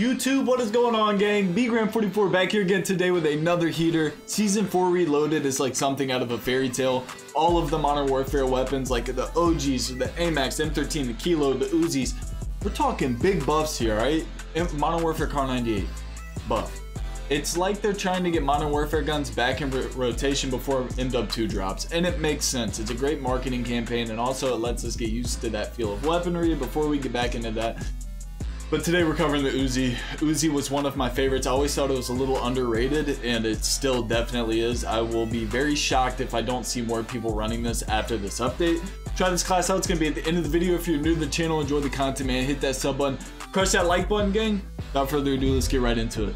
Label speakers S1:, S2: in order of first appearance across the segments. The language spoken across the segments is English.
S1: YouTube, what is going on, gang? BGraham44 back here again today with another heater. Season 4 Reloaded is like something out of a fairy tale. All of the Modern Warfare weapons, like the OGs, the AMAX, M13, the Kilo, the Uzis. We're talking big buffs here, right? Modern Warfare Kar 98 buff. It's like they're trying to get Modern Warfare guns back in rotation before MW2 drops, and it makes sense. It's a great marketing campaign, and also it lets us get used to that feel of weaponry before we get back into that. But today we're covering the Uzi. Uzi was one of my favorites. I always thought it was a little underrated, and it still definitely is. I will be very shocked if I don't see more people running this after this update. Try this class out. It's going to be at the end of the video. If you're new to the channel, enjoy the content, man. Hit that sub button. Crush that like button, gang. Without further ado, let's get right into it.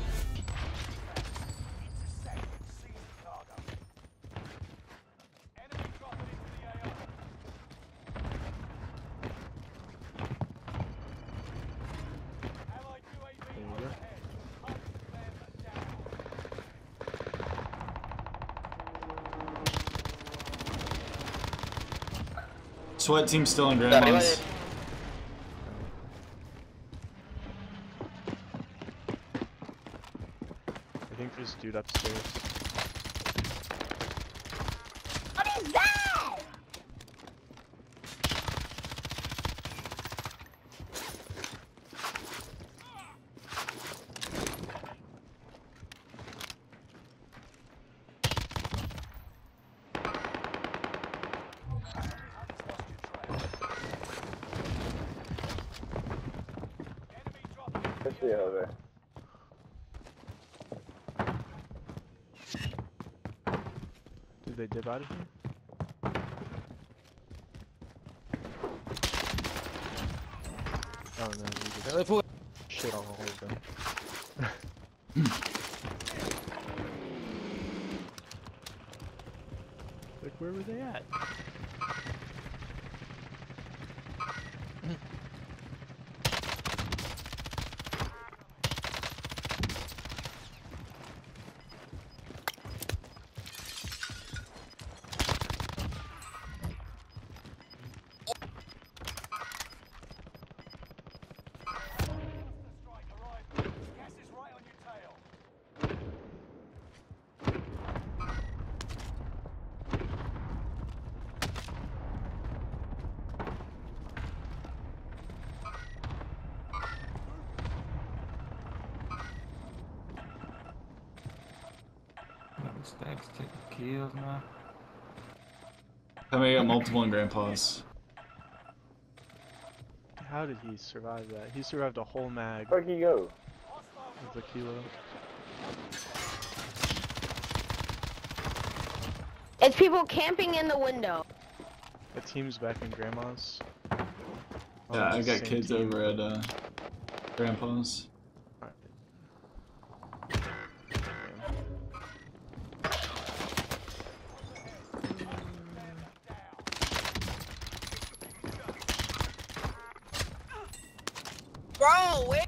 S1: Sweat team still in grandma's.
S2: I think there's dude upstairs.
S3: see over.
S2: Did they dip out of here? Oh no, we just shit on the whole thing. like, where were they at?
S4: Stacks taking kills now.
S1: I mean, got multiple in grandpa's.
S2: How did he survive that? He survived a whole mag.
S3: Where'd he go?
S2: With a kilo.
S5: It's people camping in the window.
S2: The team's back in grandma's.
S1: Yeah, I got kids team. over at uh, grandpa's.
S5: Bro, wait.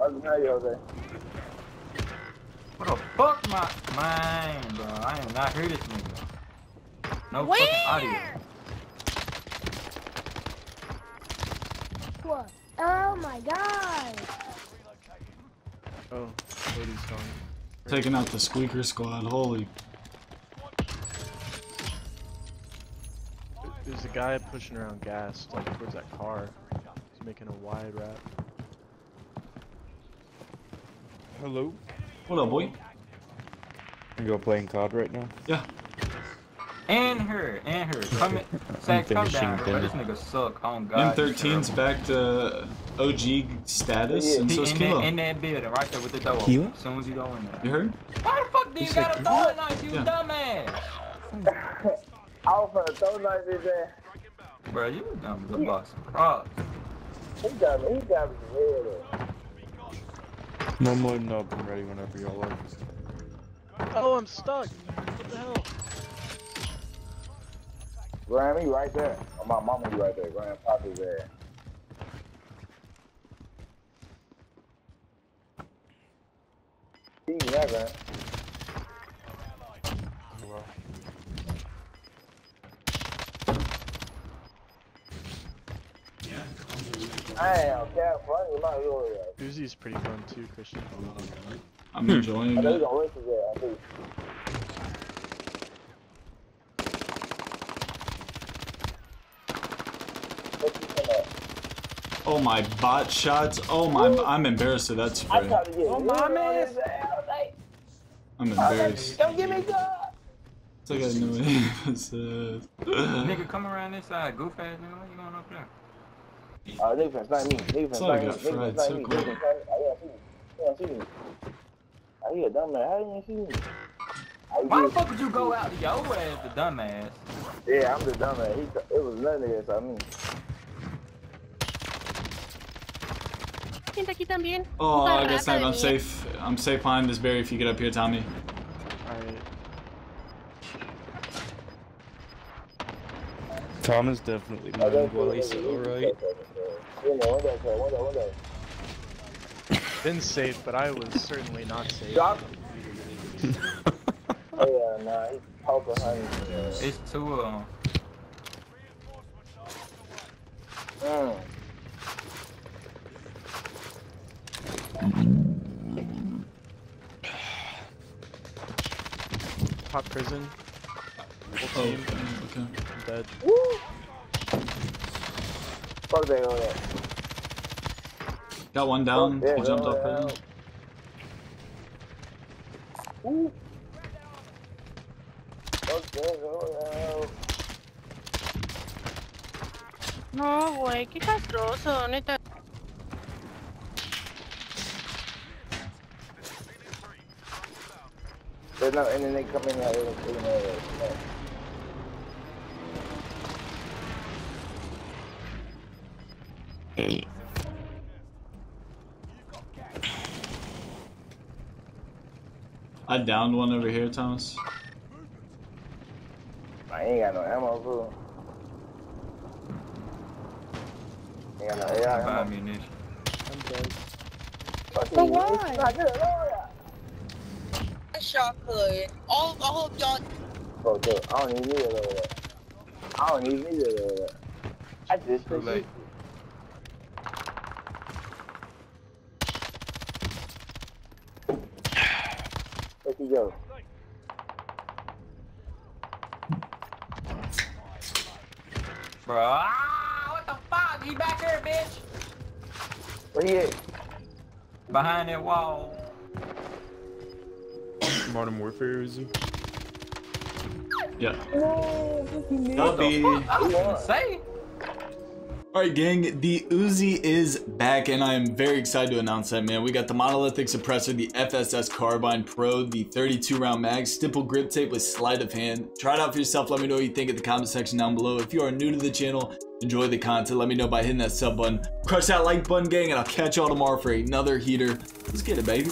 S3: I can hear you, Jose.
S4: What the fuck, my man, bro? I am not hear this nigga. No
S5: Where?
S4: fucking audio.
S5: What? Oh my god.
S2: Oh, Cody's gone.
S1: Taking out the squeaker squad. Holy.
S2: There's a guy pushing around gas, like towards that car making a wide wrap.
S6: Hello.
S1: What up, boy?
S6: You go playing COD right now?
S1: Yeah.
S4: And her, and her. Come, Zach, come down. Bro. This nigga suck. On God.
S1: M13's back to OG status, and so is Kilo.
S4: In that building, right there with the door.
S6: Kilo?
S4: As soon as you go in there.
S1: You heard?
S4: Why the fuck do you, gotta throw knife, you yeah. dumbass?
S3: I was gonna throw knife in there.
S4: Bro, you dumb as a box of crops.
S3: He got me. He got me real.
S6: No more than up and ready whenever y'all are.
S2: Oh, I'm stuck. What the hell?
S3: Grammy right there. Oh, my mama right there. Grandpa's there. See that, man. I ain't on cap, I ain't gonna go.
S2: Uzi's pretty fun too, Christian.
S1: I'm enjoying
S3: I know you
S1: it.
S3: gonna wait for that, I think. What you talking about?
S1: Oh my bot shots. Oh my, I'm embarrassed of that
S3: I
S1: spray.
S3: tried to get
S4: Oh, my
S3: my
S4: man.
S3: man.
S1: I'm embarrassed.
S3: don't give me God.
S1: It's like I know what he said.
S4: Nigga, come around this side. Goof ass nigga. What you going up there?
S3: Uh, nigga finna snipe me. Nigga finna
S1: Thought
S3: snipe me.
S1: got
S3: Nigga finna
S1: fried
S3: snipe me.
S1: quick.
S3: Nigga finna snipe me. I didn't see me. I didn't see me. I hear a dumb man. How you didn't see me?
S4: Why the fuck would you go out to your ass, the dumbass?
S3: Yeah, I'm the dumbass. He, it was none of this. I mean,
S5: Siento aquí también.
S1: Oh, I guess I'm, I'm safe. I'm safe behind this berry if you get up here, Tommy.
S6: Thomas definitely
S3: I
S6: moved
S3: got
S6: while he's alright.
S3: Window, window, sir. Window, window.
S2: Been safe, but I was certainly not safe.
S3: Drop. Oh yeah, nah, he's poker honey.
S4: It's two of them.
S3: Mm.
S2: Top prison. Full
S1: Oh,
S2: team.
S1: okay. okay.
S2: Dead.
S3: Fuck that over there.
S1: Got one down.
S3: Yeah,
S1: He jumped
S3: go
S1: off
S3: down.
S1: prison.
S3: Ooh. Fuck that over
S5: No, güey, qué castroso, neta.
S3: there. There's no internet coming out. There's no internet.
S1: I downed one over here, Thomas.
S3: I ain't got no ammo, fool. Ain't got no AR
S4: Buy
S3: ammo.
S4: ammunition.
S2: I'm dead.
S3: Fuck
S5: But
S3: you.
S5: why?
S3: It's not good. Oh,
S7: All, I hope y'all
S3: Bro, dude, I don't even need it over there. I don't even need it over there. I just
S4: Too late.
S3: Where'd go?
S4: Bro, ah, what the fuck? You back here, bitch?
S3: Where he at?
S4: Behind that wall.
S6: Modern Warfare Uzi.
S1: Yeah.
S3: No, he
S1: Copy.
S4: I was
S3: Who
S4: gonna
S3: won?
S4: say.
S1: Alright, gang, the Uzi is back, and I am very excited to announce that, man. We got the Monolithic Suppressor, the FSS Carbine Pro, the 32 round mag, stipple grip tape with sleight of hand. Try it out for yourself. Let me know what you think in the comment section down below. If you are new to the channel, enjoy the content. Let me know by hitting that sub button. Crush that like button, gang, and I'll catch y'all tomorrow for another heater. Let's get it, baby.